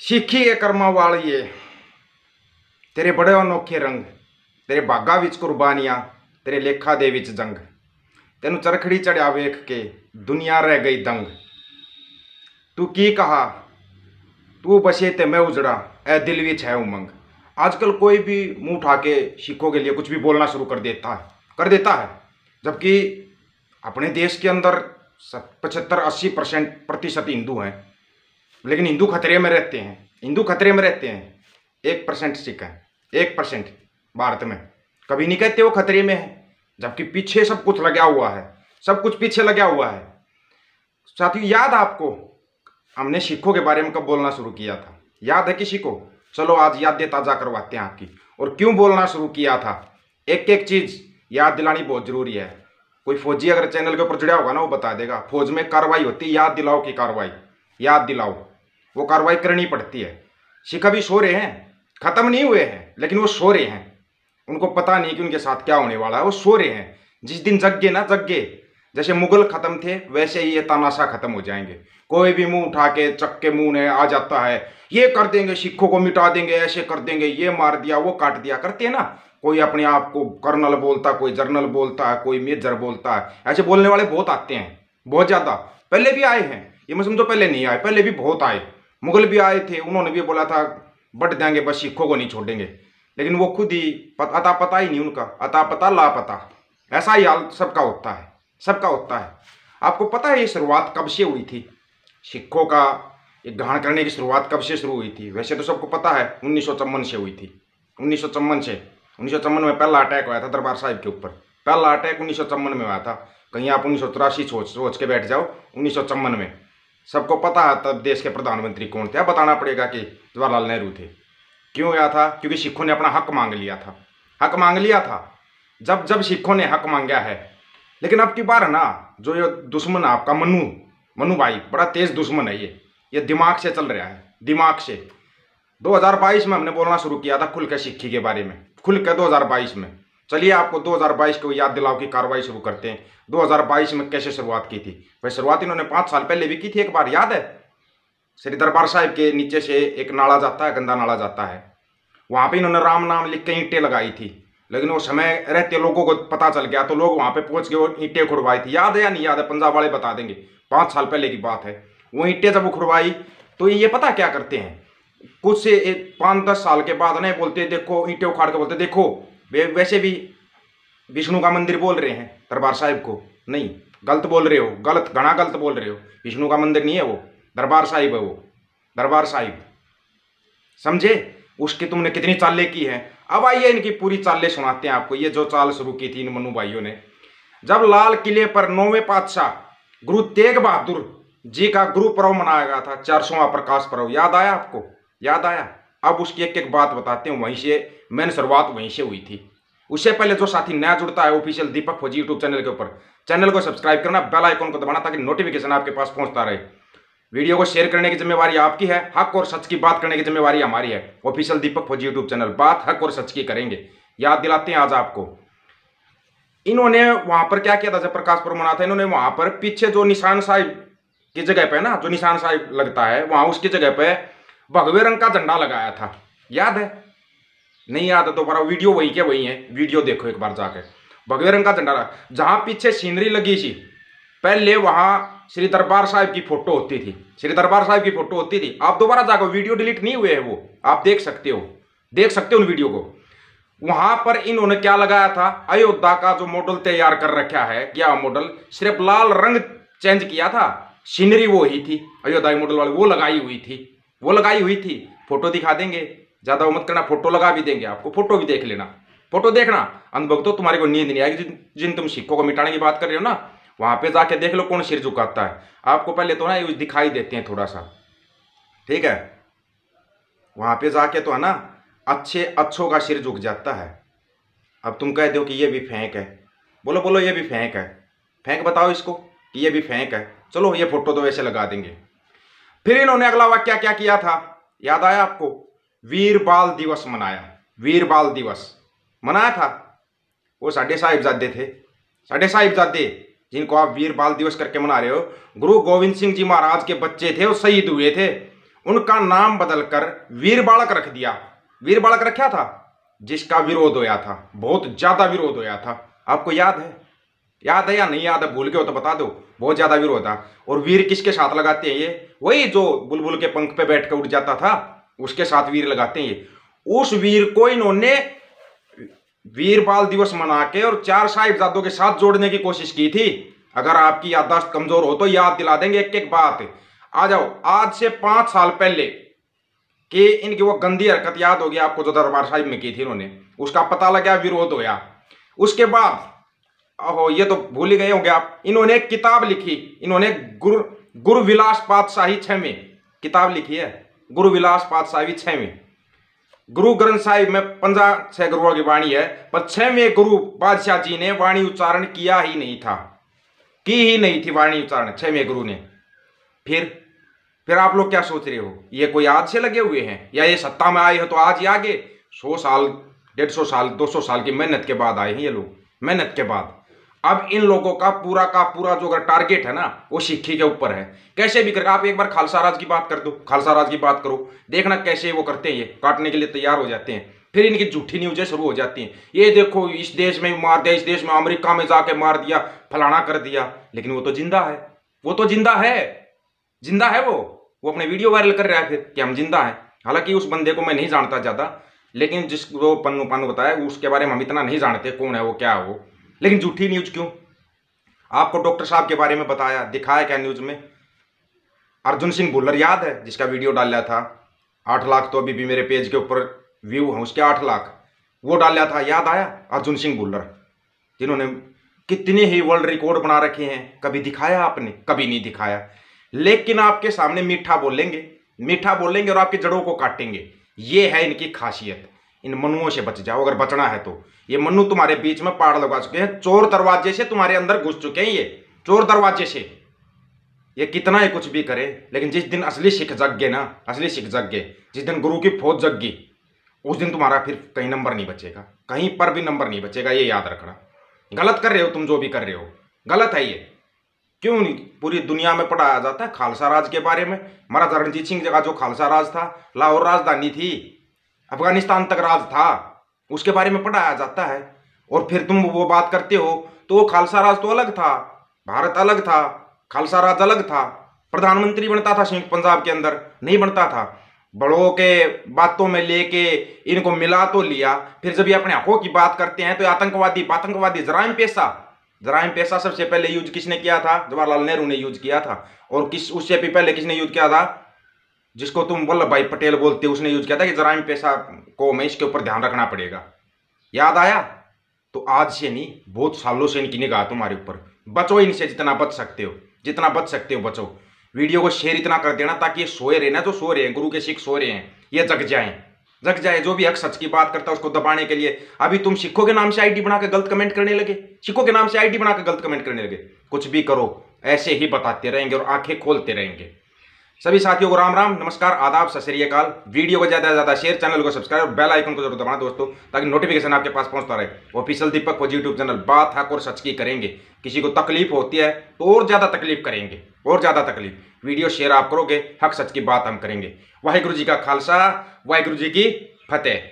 ਸਿੱਖੀ ਕੇ ਕਰਮਾਂ ਵਾਲੀਏ ਤੇਰੇ ਬੜੇ ਅਨੋਖੇ ਰੰਗ ਤੇਰੇ ਬਾਗਾ ਵਿੱਚ ਕੁਰਬਾਨੀਆਂ ਤੇਰੇ ਲੇਖਾ ਦੇ ਵਿੱਚ ਜੰਗ ਤੈਨੂੰ ਚਰਖੜੀ ਚੜਿਆ ਵੇਖ ਕੇ ਦੁਨੀਆ ਰਹਿ ਗਈ ਦੰਗ ਤੂੰ ਕੀ ਕਹਾ तू बसे ते मैं उजड़ा ए दिल विच है उमंग आजकल कोई भी मुंह उठा के सिखों के लिए कुछ भी बोलना शुरू कर देता है कर देता है जबकि अपने देश के अंदर पचहत्तर अस्सी परसेंट प्रतिशत हिंदू हैं लेकिन हिंदू खतरे में रहते हैं। हिंदू खतरे में रहते हैं। एक परसेंट सिख है। एक परसेंट भारत में। कभी नहीं कहते वो खतरे में है, जबकि पीछे सब कुछ लगा हुआ है। सब कुछ पीछे लगा हुआ है। साथियों, याद आपको, हमने सिखों के बारे में कब बोलना शुरू किया था? याद है को चलो आज यादें ताज़ा करवाते हैं आपकी। और क्यों बोलना शुरू किया था? एक एक चीज़ याद दिलानी बहुत ज़रूरी है। कोई फौजी अगर चैनल के ऊपर जुड़ा होगा ना, वो बता देगा, फौज में कार्रवाई होती याद दिलाओ की कार्रवाई। याद दिलाओ। वो कार्रवाई करनी पड़ती है। सिख अभी सो रहे हैं, ख़त्म नहीं हुए हैं, लेकिन वो सो रहे हैं। उनको पता नहीं कि उनके साथ क्या होने वाला है, वो सो रहे हैं। जिस दिन जग गए ना जग गए जैसे मुगल खत्म थे, वैसे ही ये तानाशाह खत्म हो जाएँगे। कोई भी मुँह उठा के चक्के मुँह ने आ जाता है, ये कर देंगे, सिखों को मिटा देंगे, ऐसे कर देंगे, ये मार दिया, वो काट दिया, करते हैं ना। कोई अपने आप को कर्नल बोलता, कोई जर्नल बोलता है कोई मेजर बोलता है ऐसे बोलने वाले बहुत आते हैं, बहुत ज़्यादा। पहले भी आए हैं, ये मैं समझो पहले नहीं आए, पहले भी बहुत आए। मुगल भी आए थे, उन्होंने भी बोला था, बट देंगे, बस सिखों को नहीं छोड़ेंगे। लेकिन वो खुद ही अता पता ही नहीं उनका, अता पता लापता ऐसा ही हाल सबका होता है, सबका होता है। आपको पता है ये शुरुआत कब से हुई थी? सिखों का एक ग्रहण करने की शुरुआत कब से शुरू हुई थी? वैसे तो सबको पता है, उन्नीस से हुई थी। उन्नीस से उन्नीस में पहला अटैक हुआ था दरबार साहिब के ऊपर। पहला अटैक उन्नीस में हुआ था। कहीं आप उन्नीस सोच सोच के बैठ जाओ, उन्नीस में। सबको पता है, तब देश के प्रधानमंत्री कौन थे? अब बताना पड़ेगा कि जवाहरलाल नेहरू थे। क्यों हुआ था? क्योंकि सिखों ने अपना हक मांग लिया था। हक मांग लिया था। जब जब सिखों ने हक मांगा है। लेकिन अब की बार है ना, जो ये दुश्मन आपका, मनु मनु भाई, बड़ा तेज दुश्मन है ये। ये दिमाग से चल रहा है, दिमाग से। 2022 में हमने बोलना शुरू किया था खुल के सिक्खी के बारे में। खुल के 2022 में। चलिए आपको 2022 को याद दिलाओ की कार्रवाई शुरू करते हैं। 2022 में कैसे शुरुआत की थी? भाई, शुरुआत इन्होंने पाँच साल पहले भी की थी, एक बार याद है? श्री दरबार साहिब के नीचे से एक नाला जाता है, गंदा नाला जाता है। वहाँ पर इन्होंने राम नाम लिख के ईंटें लगाई थी। लेकिन वो समय रहते लोगों को पता चल गया तो लोग वहाँ पे पहुँच के वो ईंटें खुड़वाई थी। याद है या नहीं याद है? पंजाब वाले बता देंगे। पाँच साल पहले की बात है। वो ईंटें जब उखड़वाई तो ये पता क्या करते हैं? कुछ से पाँच दस साल के बाद नहीं बोलते देखो, ईंटें उखाड़ के बोलते देखो वे, वैसे भी विष्णु का मंदिर बोल रहे हैं, दरबार साहिब को। नहीं, गलत बोल रहे हो, गलत, घना गलत बोल रहे हो। विष्णु का मंदिर नहीं है वो, दरबार साहिब है वो, दरबार साहिब। समझे? उसकी तुमने कितनी चालें की हैं। अब आइए इनकी पूरी चालें सुनाते हैं आपको। ये जो चाल शुरू की थी इन मनु भाइयों ने। जब लाल किले पर नौवें पातशाह गुरु तेग बहादुर जी का गुरु पर्व मनाया गया था चार प्रकाश पर्व, याद आया आपको? याद आया? अब उसकी एक एक बात बताते हैं, वहीं से, मैंने शुरुआत वहीं से हुई थी। उससे पहले जो साथी नया जुड़ता है ऑफिशियल दीपक फौजी यूट्यूब चैनल के ऊपर चैनल को सब्सक्राइब करना बेल आइकन को दबाना, ताकि नोटिफिकेशन आपके पास पहुँचता रहे। वीडियो को शेयर करने की जिम्मेवारी आपकी है, हक और सच की बात करने की जिम्मेवारी हमारी है। ऑफिशियल दीपक फौजी यूट्यूब चैनल बात हक और सच की करेंगे। याद दिलाते हैं आज आपको। इन्होंने वहाँ पर क्या किया था, जब प्रकाश पर्व मना था, इन्होंने वहाँ पर पीछे जो निशान साहिब की जगह पे ना, जो निशान साहिब लगता है, वहाँ उसकी जगह पे भगवे रंग का झंडा लगाया था। याद है? नहीं याद है तो वीडियो वही के वही है। वीडियो देखो एक बार जाके। भगवे रंग का झंडा जहाँ पीछे सीनरी लगी थी, पहले वहाँ श्री दरबार साहब की फ़ोटो होती थी। श्री दरबार साहब की फ़ोटो होती थी। आप दोबारा जाकर वीडियो डिलीट नहीं हुए हैं वो। आप देख सकते हो। देख सकते हो उन वीडियो को। वहाँ पर इन्होंने क्या लगाया था? अयोध्या का जो मॉडल तैयार कर रखा है, क्या मॉडल? सिर्फ़ लाल रंग चेंज किया था? सीनरी वो ही थी। अयोध्या मॉडल वाली वो लगाई हुई थी। वो लगाई हुई थी। फ़ोटो दिखा देंगे। ज़्यादा मत करना फ़ोटो लगा भी देंगे आपको। फ़ोटो भी देख लेना। फ़ोटो देखना। अनुभव तो तुम्हारे को नींद नहीं आएगी। जिन, जिन तुम सिक्कों को मिटाने की बात कर रहे हो ना वहाँ पे जाके देख लो कौन सिर झुकाता है। आपको पहले तो ना ये दिखाई देते हैं थोड़ा सा ठीक है? वहाँ पे जाके तो है ना अच्छे अच्छों का सिर झुक जाता है। अब तुम कह दो कि ये भी फेंक है। बोलो बोलो ये भी फेंक है। फेंक बताओ इसको कि ये भी फेंक है। चलो ये फ़ोटो तो वैसे लगा देंगे। फिर इन्होंने अगला वाक्य क्या किया था? याद आया आपको? वीर बाल दिवस मनाया। वीर बाल दिवस। मनाया था? वो साढ़े साहिबजादे थे। साढ़े साहिबजादे, जिनको आप वीर बाल दिवस करके मना रहे हो। गुरु गोविंद सिंह जी महाराज के बच्चे थे, वो शहीद हुए थे। उनका नाम बदलकर वीर बालक रख दिया। वीर बालक रखा था? जिसका विरोध होया था। बहुत ज़्यादा विरोध होया था। आपको याद है? याद है या नहीं याद है, भूल के हो तो बता दो। बहुत ज़्यादा विरोध था। और वीर किसके साथ लगाते हैं ये? वही जो बुलबुल के पंख पे बैठ कर उठ जाता था, उसके साथ वीर लगाते हैं ये। उस वीर को इन्होंने वीर बाल दिवस मना के और चार साहिबजादों के साथ जोड़ने की कोशिश की थी। अगर आपकी याददाश्त कमज़ोर हो तो याद दिला देंगे एक एक बात। आ जाओ, आज से पाँच साल पहले कि इनकी वो गंदी हरकत याद होगी आपको जो दरबार साहिब में की थी इन्होंने। उसका पता लगा विरोध होया। उसके बाद ओहो, ये तो भूल ही गए होंगे आप। इन्होंने एक किताब लिखी। इन्होंने गुरु गुरु विलास पातशाही छह किताब लिखी है। गुरु विलास पातशाही में गुरु ग्रंथ साहिब में पंजा छह गुरुओं की वाणी है, पर छठवें गुरु बादशाह जी ने वाणी उच्चारण किया ही नहीं था। की ही नहीं थी वाणी उच्चारण छठवें गुरु ने। फिर फिर आप लोग क्या सोच रहे हो? ये कोई आज से लगे हुए हैं? या ये सत्ता में आए हैं तो आज ही आगे? सौ साल, डेढ़ सौ साल, दो सौ साल की मेहनत के बाद आए हैं ये लोग। मेहनत के बाद। अब इन लोगों का पूरा का पूरा जो अगर टारगेट है ना, वो सिक्खी के ऊपर है। कैसे भी करके आप एक बार खालसा राज की बात कर दो, खालसा राज की बात करो। देखना कैसे वो करते हैं ये, काटने के लिए तैयार हो जाते हैं। फिर इनकी झूठी न्यूजें शुरू हो जाती हैं। ये देखो, इस देश में मार दिया, इस देश में अमेरिका में जाके मार दिया, फलाना कर दिया। लेकिन वो तो ज़िंदा है। वो तो ज़िंदा है। ज़िंदा है वो। वो अपने वीडियो वायरल कर रहा है फिर कि हम ज़िंदा हैं। हालाँकि उस बंदे को मैं नहीं जानता ज़्यादा, लेकिन जिस वो पन्नू पन्नू बताया, उसके बारे में हम इतना नहीं जानते कौन है वो, क्या है वो। लेकिन झूठी न्यूज़ क्यों? आपको डॉक्टर साहब के बारे में बताया, दिखाया क्या न्यूज़ में? अर्जुन सिंह भुल्लर याद है, जिसका वीडियो डाला था? आठ लाख तो अभी भी मेरे पेज के ऊपर व्यू हैं, उसके आठ लाख। वो डाला था, याद आया? अर्जुन सिंह भुल्लर जिन्होंने कितने ही वर्ल्ड रिकॉर्ड बना रखे हैं, कभी दिखाया आपने, कभी नहीं दिखाया। लेकिन आपके सामने मीठा बोलेंगे मीठा बोलेंगे और आपकी जड़ों को काटेंगे। ये है इनकी खासियत। इन मनुओं से बच जाओ, अगर बचना है तो। ये मनु तुम्हारे बीच में पाड़ लगा चुके हैं। चोर दरवाजे से तुम्हारे अंदर घुस चुके हैं ये। चोर दरवाजे से। ये कितना ही कुछ भी करे, लेकिन जिस दिन असली सिख जग गए ना, असली सिख जग गए जिस दिन गुरु की फौज जग गई उस दिन तुम्हारा फिर कहीं नंबर नहीं बचेगा। कहीं पर भी नंबर नहीं बचेगा, ये याद रखना। गलत कर रहे हो तुम जो भी कर रहे हो। गलत है ये। क्यों नहीं? पूरी दुनिया में पढ़ाया जाता है खालसा राज के बारे में। महाराजा रणजीत सिंह जगह जो खालसा राज था, लाहौर राजधानी थी अफ़गानिस्तान तक राज था। उसके बारे में पढ़ाया जाता है। और फिर तुम वो बात करते हो तो वो खालसा राज तो अलग था। भारत अलग था। खालसा राज अलग था। प्रधानमंत्री बनता था संयुक्त पंजाब के अंदर, नहीं बनता था। बड़ों के बातों में लेके इनको मिला तो लिया। फिर जब ये अपने हकों की बात करते हैं तो आतंकवादी आतंकवादी, जराइम पेशा। जराइम पेशा सबसे पहले यूज़ किसने किया था? जवाहरलाल नेहरू ने यूज़ किया था। और किस, उससे भी पहले किसने यूज़ किया था? जिसको तुम वल्लभ भाई पटेल बोलते हो, उसने यूज़ किया था कि जराइम पैसा को हमें इसके ऊपर ध्यान रखना पड़ेगा। याद आया? तो आज से नहीं, बहुत सालों से इनकी निगाह तुम्हारे ऊपर। बचो इनसे जितना बच सकते हो, जितना बच सकते हो बचो। वीडियो को शेयर इतना कर देना ताकि ये सोए रहे ना जो सो रहे हैं, गुरु के सिख सो रहे हैं, ये जग जाएँ। जग जाए, जो भी हक सच की बात करता है उसको दबाने के लिए। अभी तुम सिखों के नाम से आईडी बना के गलत कमेंट करने लगे सिखों के नाम से आईडी बना के गलत कमेंट करने लगे। कुछ भी करो, ऐसे ही बताते रहेंगे और आँखें खोलते रहेंगे। सभी साथियों को राम राम, नमस्कार, आदाब, सत वीडियो को ज़्यादा से ज़्यादा शेयर चैनल को सब्सक्राइब और बेल आइकन को ज़रूर दबाना दोस्तों, ताकि नोटिफिकेशन आपके पास पहुँचता रहे। ऑफिशियल दीपक को यूट्यूब चैनल बात, हक और सच की करेंगे। किसी को तकलीफ़ होती है तो और ज़्यादा तकलीफ़ करेंगे, और ज़्यादा तकलीफ़। वीडियो शेयर आप करोगे, हक सच की बात हम करेंगे। वाहिगुरु जी का खालसा, वाहिगुरु जी की फतेह।